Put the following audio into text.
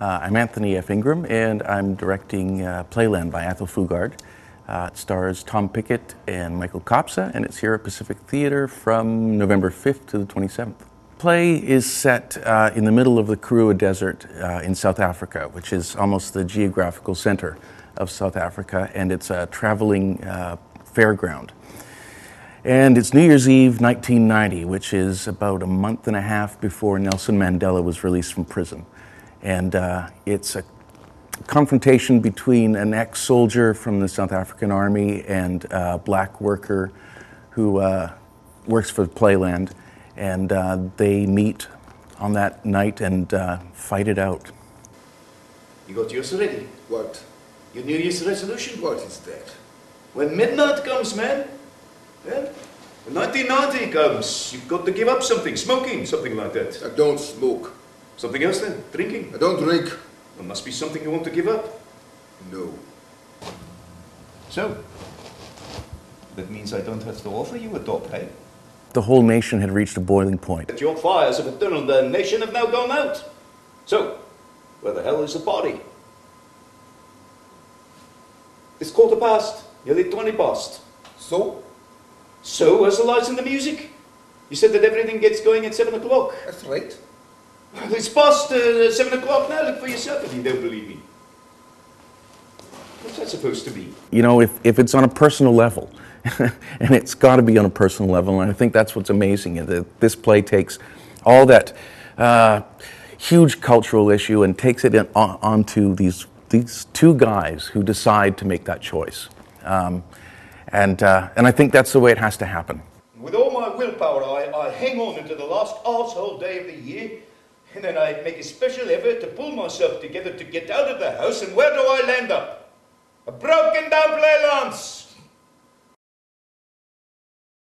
Uh, I'm Anthony F. Ingram, and I'm directing uh, Playland by Athol Fugard. Uh, it stars Tom Pickett and Michael Kopsa, and it's here at Pacific Theatre from November 5th to the 27th. Play is set uh, in the middle of the Karoo Desert uh, in South Africa, which is almost the geographical center of South Africa, and it's a traveling uh, fairground. And it's New Year's Eve 1990, which is about a month and a half before Nelson Mandela was released from prison. And uh, it's a confrontation between an ex soldier from the South African Army and a black worker who uh, works for Playland. And uh, they meet on that night and uh, fight it out. You got yours already? What? Your New Year's resolution? What is that? When midnight comes, man. Yeah? When 1990 comes, you've got to give up something. Smoking, something like that. I don't smoke. Something else then? Drinking? I don't drink. There must be something you want to give up. No. So, that means I don't have to offer you a top, hey? Eh? The whole nation had reached a boiling point. That your fires of eternal damnation have now gone out. So, where the hell is the party? It's quarter past, nearly 20 past. So? So, where's the lights and the music? You said that everything gets going at 7 o'clock. That's right. It's past uh, 7 o'clock now. Look for yourself if you don't believe me. What's that supposed to be? You know, if, if it's on a personal level, and it's got to be on a personal level, and I think that's what's amazing, is that this play takes all that uh, huge cultural issue and takes it in, on, onto these, these two guys who decide to make that choice. Um, and, uh, and I think that's the way it has to happen. With all my willpower, I, I hang on until the last arsehole day of the year, and then I make a special effort to pull myself together to get out of the house, and where do I land up? A broken down Playland!